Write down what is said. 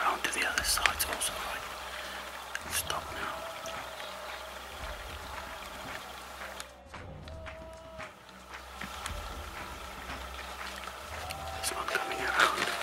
around to the other side also, right? Stop now. There's one coming around.